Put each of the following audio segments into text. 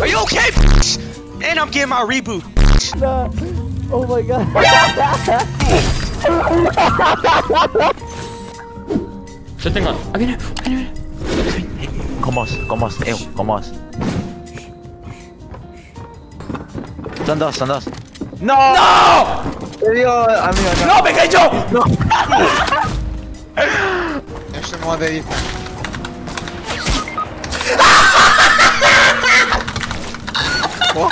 Are you okay? And I'm getting my reboot. Nah. Oh my god. Yo tengo. Viene, viene, viene. Comos, comos, eu, comos. Son dos, son dos. ¡No! ¡No! Te digo, amigo, no. ¡No, me cayó! Jeszcze Oh.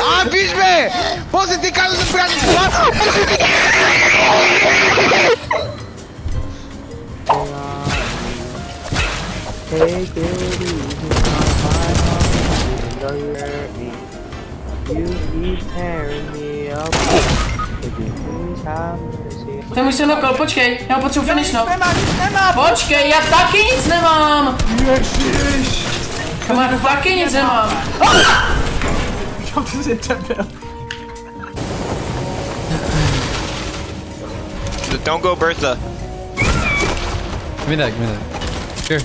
Ah, Bisbee! Você tem casa de pegar espaço! Você tem Take it easy, You keep tearing me up. If you please have mercy. Ty mój synokol, počkej, já potřebuji finish no. Počkej, já taky nic nemám! Já taky nic nemám. Don't go Bertha. Give me that, give me that. Here.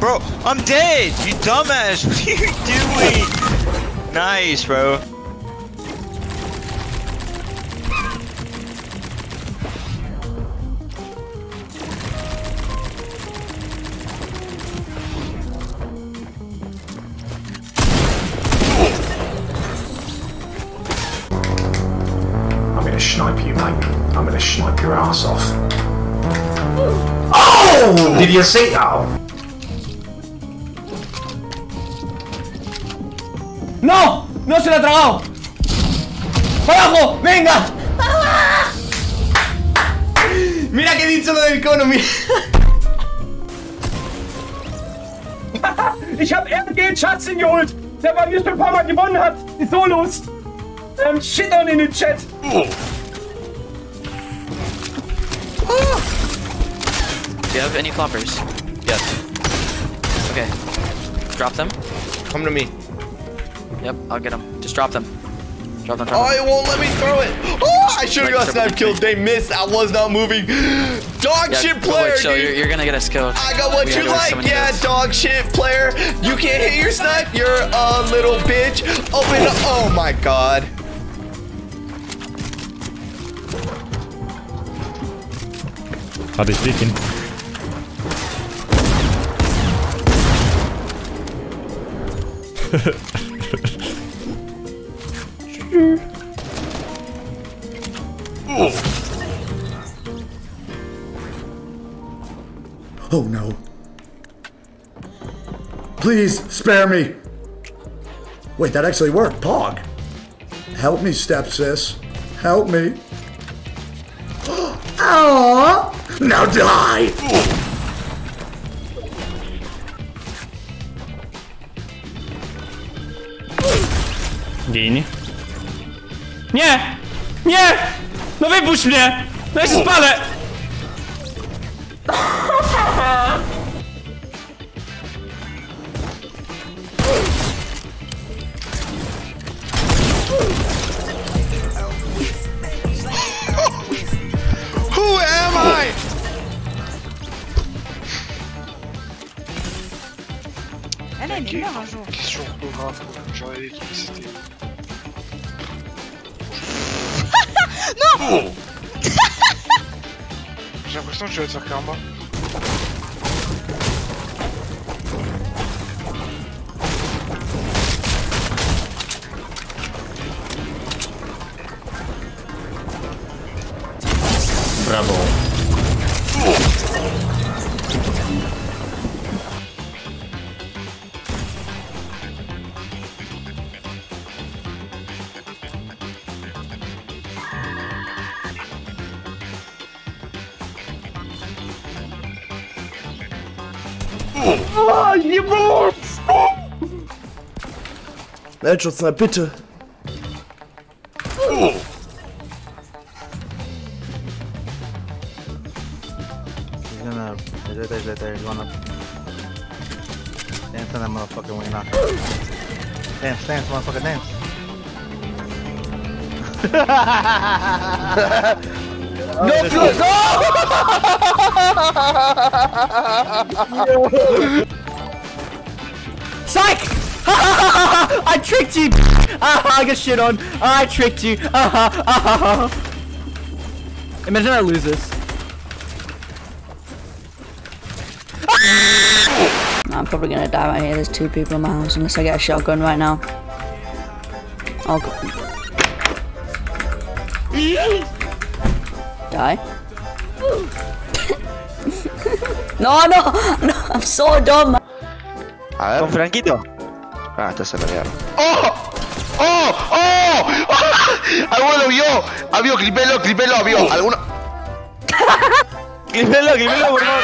Bro, I'm dead! You dumbass! What are you doing? Nice, bro. Mate. I'm gonna snipe your ass off. Oh! Did you see? Oh. ¡No! ¡No se lo ha tragado! ¡Para abajo! ¡Venga! Mira que he dicho lo del cono, mira. Ich hab RG Schatzin geholt, der bei mir schon ein paar Mal gewonnen hat. Die Solos. Ähm, shit on in den Chat. Have any floppers? Yes. Okay. Drop them. Come to me. Yep, I'll get them. Just drop them. Drop them, Oh, drop them. it won't let me throw it. Oh, I should have got snipe killed. They missed. I was not moving. Dog Yeah, shit player, wait, chill. dude. You're, you're gonna get us killed. I got what We you gotta so like, yeah, hits. dog shit player. You can't hit your snipe. You're a little bitch. Open up. Oh my god. Hatte ich dich Oh no. Please spare me. Wait, that actually worked. Pog. Help me, step sis. Help me. Aww. Now die. Nie! Nie! No wypuść mnie! No ja się spalę! Herkes çok durağan mücadele etmek istiyor. no! J'ai l'impression que je vais faire karma. Bravo. Brawo. Weltschutzner, bitte. He's gonna. He's right there, he's right there. He's going up. Dance on that motherfucker when you knock. Dance, dance, motherfucker, dance. No flood! No! Psych! I tricked you! Ah, I got shit on. I tricked you. Ah, ah, Imagine I lose this. I'm probably gonna die right here. There's two people in my house unless I get a shotgun right now. Oh. go- Die. no, no, no! I'm so dumb. A ver. Con Franquito. Ah, esta se la dieron. ¡Oh! ¡Oh! ¡Oh! ¡Alguno lo vio! ¡Amigo, clipelo, clipelo, amigo! ¿Alguno? Clipelo, clipelo, por favor.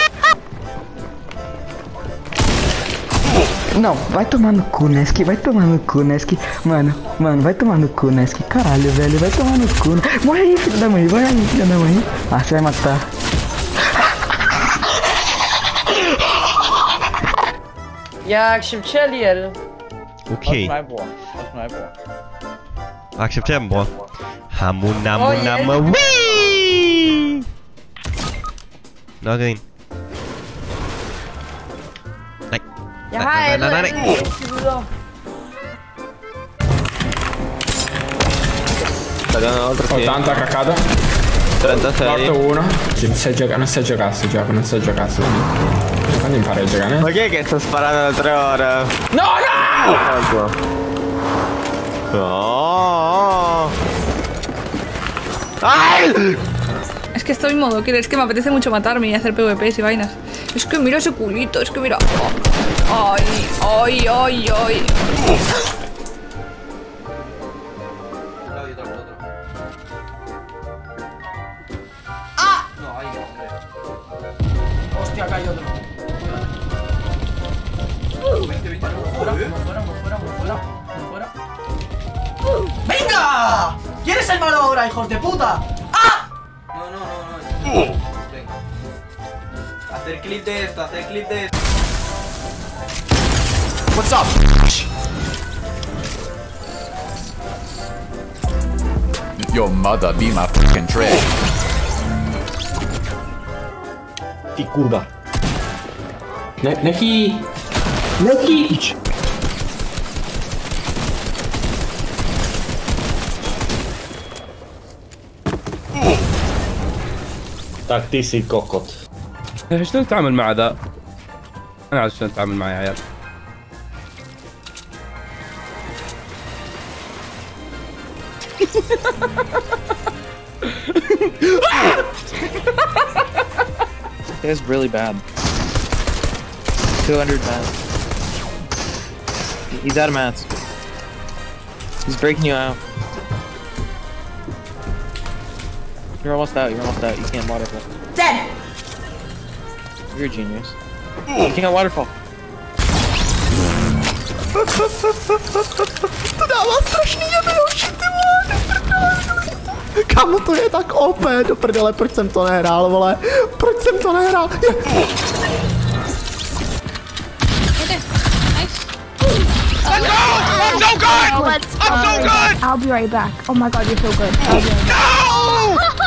Não, vai tomar no cu, Nesk, vai tomar no cu, Nesk. Mano, mano, vai tomar no cu, Nesk. Caralho, velho, vai tomar no cu. Morre aí, filho da mãe, morre aí, filho da mãe. Ah, você vai matar. Jeg accepterer lige alle. Okay. Også mig, bror. Også mig, bror. Accepter dem, bror. Hamunamuna oh, yeah. Nokket en. Nej. Jeg har nej, alle, nej, nej, nej. videre. Sta dando oltre 80 cacata 36 Morto uno Sai giocare, non sai giocare, sai giocare, non sai giocare impari a giocare? Ma chi è che sta sparando da tre ore? No, no! No. Es que estoy en modo killer, es que me apetece mucho matarme y hacer PvPs y vainas. Es que mira ese culito, es que mira. Ay, ay, ay, ay. ¿Quién es el malo ahora, hijos de puta? ¡Ah! No, no, no, no. Venga. Hacer clip de esto, hacer clip de esto. What's up? Your mother be my fucking tread. Ty kurwa. Ne, neki... Neki... Tak ty si kokot. شلون تتعامل مع ذا؟ انا عارف شلون تتعامل معي يا عيال It's really bad. 200 mats. He's out of mats. He's breaking you out. You're almost out, you're almost out. You can't waterfall. Dead! You're a genius. You can't waterfall. To dává strašný jednodušší, ty vole, Kamu to je tak OP, do prdele, proč jsem to nehrál, vole? Proč jsem to nehrál? Je... Let's go! I'm so good! Let's I'm so go. good! I'll be right back. Oh my god, you're so good. I'll be right back. No! No!